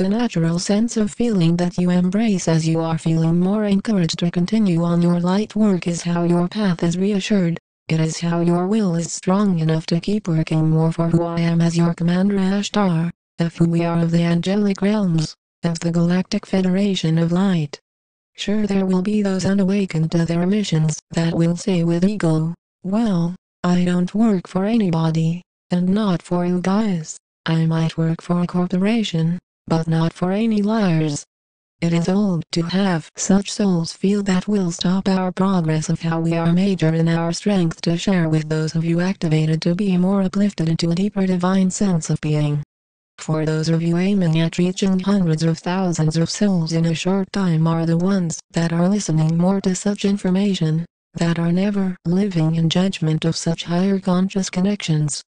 The natural sense of feeling that you embrace as you are feeling more encouraged to continue on your light work is how your path is reassured. It is how your will is strong enough to keep working more for who I am as your commander Ashtar, of who we are of the angelic realms, of the Galactic Federation of Light. Sure there will be those unawakened to their missions that will say with ego, well, I don't work for anybody, and not for you guys. I might work for a corporation, but not for any liars. It is old to have such souls feel that will stop our progress of how we are major in our strength to share with those of you activated to be more uplifted into a deeper divine sense of being. For those of you aiming at reaching hundreds of thousands of souls in a short time are the ones that are listening more to such information, that are never living in judgment of such higher conscious connections.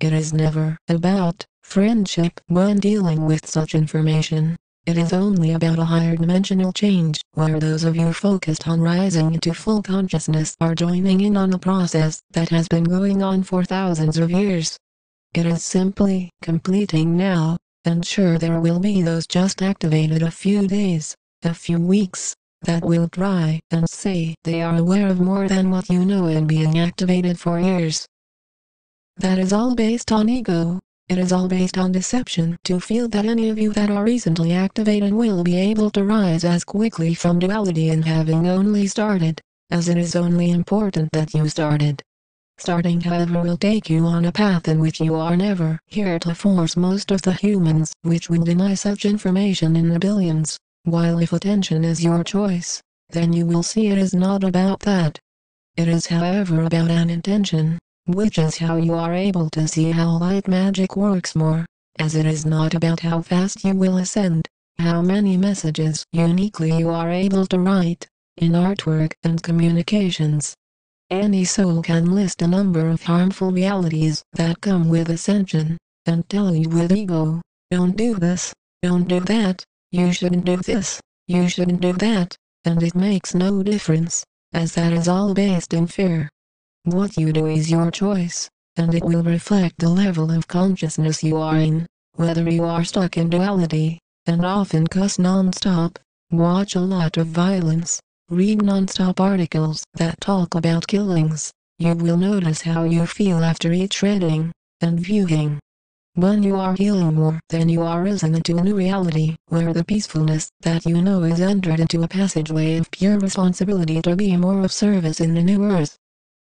It is never about friendship when dealing with such information. It is only about a higher dimensional change, where those of you focused on rising into full consciousness are joining in on a process that has been going on for thousands of years. It is simply completing now, and sure there will be those just activated a few days, a few weeks, that will try and say they are aware of more than what you know and being activated for years. That is all based on ego. It is all based on deception to feel that any of you that are recently activated will be able to rise as quickly from duality and having only started, as it is only important that you started. Starting however will take you on a path in which you are never here to force most of the humans which will deny such information in the billions, while if attention is your choice, then you will see it is not about that. It is however about an intention, which is how you are able to see how light magic works more, as it is not about how fast you will ascend, how many messages uniquely you are able to write, in artwork and communications. Any soul can list a number of harmful realities that come with ascension, and tell you with ego, don't do this, don't do that, you shouldn't do this, you shouldn't do that, and it makes no difference, as that is all based in fear. What you do is your choice, and it will reflect the level of consciousness you are in, whether you are stuck in duality, and often cuss non-stop, watch a lot of violence, read non-stop articles that talk about killings, you will notice how you feel after each reading, and viewing. When you are healing more then you are risen into a new reality where the peacefulness that you know is entered into a passageway of pure responsibility to be more of service in the new earth.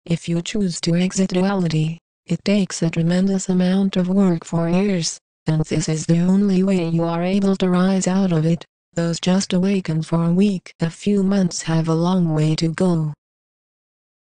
If you choose to exit duality, it takes a tremendous amount of work for years, and this is the only way you are able to rise out of it. Those just awakened for a week, a few months have a long way to go.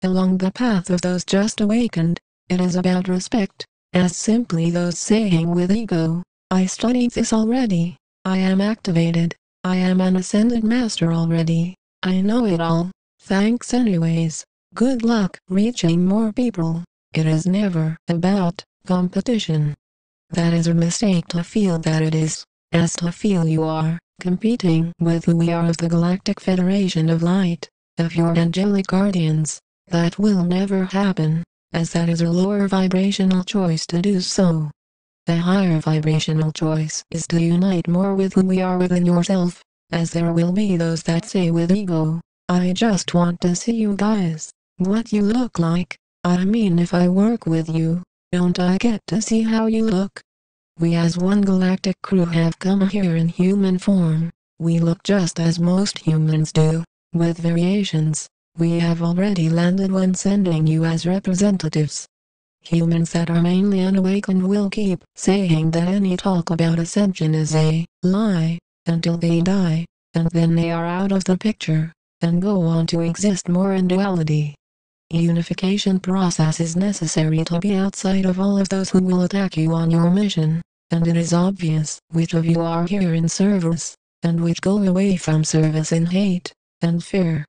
Along the path of those just awakened, it is about respect, as simply those saying with ego, I studied this already, I am activated, I am an ascended master already, I know it all, thanks anyways. Good luck reaching more people. It is never about competition. That is a mistake to feel that it is, as to feel you are competing with who we are of the Galactic Federation of Light, of your angelic guardians. That will never happen, as that is a lower vibrational choice to do so. The higher vibrational choice is to unite more with who we are within yourself, as there will be those that say with ego, I just want to see you guys what you look like. I mean if I work with you, don't I get to see how you look? We as one galactic crew have come here in human form. We look just as most humans do, with variations. We have already landed when sending you as representatives. Humans that are mainly unawakened will keep saying that any talk about ascension is a lie, until they die, and then they are out of the picture, and go on to exist more in duality unification process is necessary to be outside of all of those who will attack you on your mission, and it is obvious which of you are here in service, and which go away from service in hate and fear.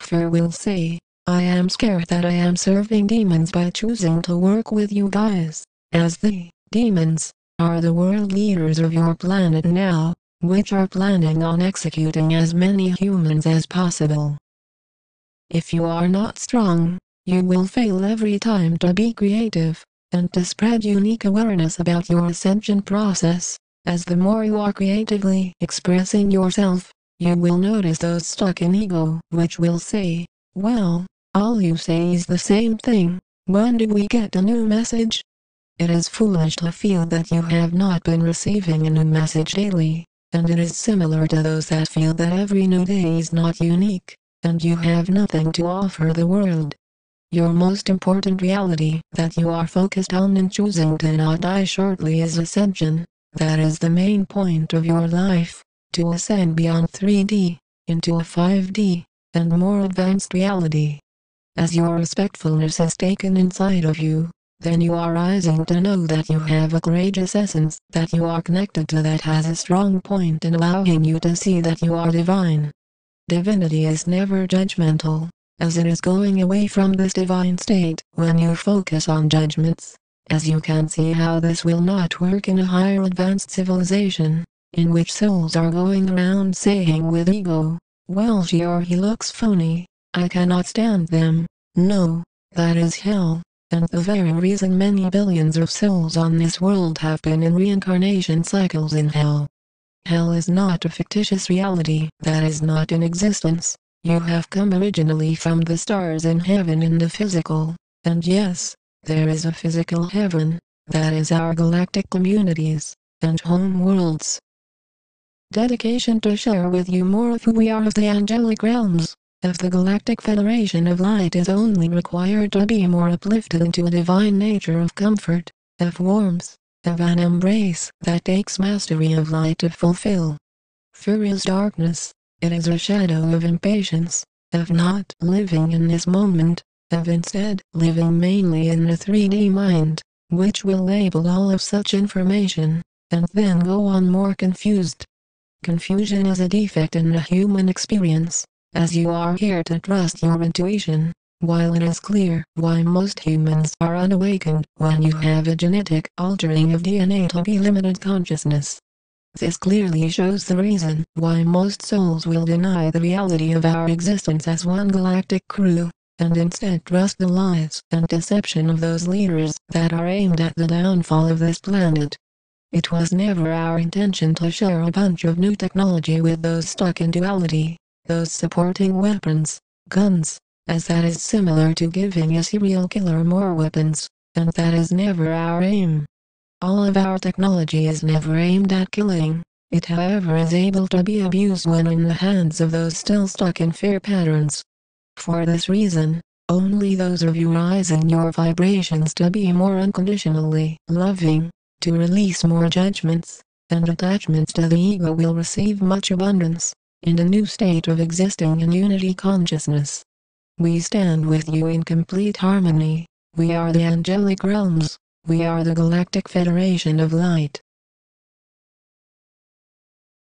Fear will say, I am scared that I am serving demons by choosing to work with you guys, as the demons are the world leaders of your planet now, which are planning on executing as many humans as possible. If you are not strong, you will fail every time to be creative, and to spread unique awareness about your ascension process. as the more you are creatively expressing yourself, you will notice those stuck in ego which will say, well, all you say is the same thing, when do we get a new message? It is foolish to feel that you have not been receiving a new message daily, and it is similar to those that feel that every new day is not unique, and you have nothing to offer the world. Your most important reality that you are focused on in choosing to not die shortly is ascension. That is the main point of your life, to ascend beyond 3D, into a 5D, and more advanced reality. As your respectfulness is taken inside of you, then you are rising to know that you have a courageous essence that you are connected to that has a strong point in allowing you to see that you are divine. Divinity is never judgmental, as it is going away from this divine state when you focus on judgments. As you can see how this will not work in a higher advanced civilization, in which souls are going around saying with ego, well she or he looks phony, I cannot stand them, no, that is hell, and the very reason many billions of souls on this world have been in reincarnation cycles in hell. Hell is not a fictitious reality that is not in existence, you have come originally from the stars in heaven in the physical, and yes, there is a physical heaven, that is our galactic communities, and home worlds. Dedication to share with you more of who we are of the angelic realms, of the Galactic Federation of Light is only required to be more uplifted into a divine nature of comfort, of warmth, of an embrace that takes mastery of light to fulfill. Fear is darkness, it is a shadow of impatience, of not living in this moment, of instead living mainly in the 3D mind, which will label all of such information, and then go on more confused. Confusion is a defect in the human experience, as you are here to trust your intuition, while it is clear why most humans are unawakened when you have a genetic altering of DNA to be limited consciousness. This clearly shows the reason why most souls will deny the reality of our existence as one galactic crew, and instead trust the lies and deception of those leaders that are aimed at the downfall of this planet. It was never our intention to share a bunch of new technology with those stuck in duality, those supporting weapons, guns, as that is similar to giving a serial killer more weapons, and that is never our aim. All of our technology is never aimed at killing. It however is able to be abused when in the hands of those still stuck in fear patterns. For this reason, only those of you raising your vibrations to be more unconditionally loving, to release more judgments, and attachments to the ego will receive much abundance, in a new state of existing in unity consciousness. We stand with you in complete harmony, we are the angelic realms. We are the Galactic Federation of Light.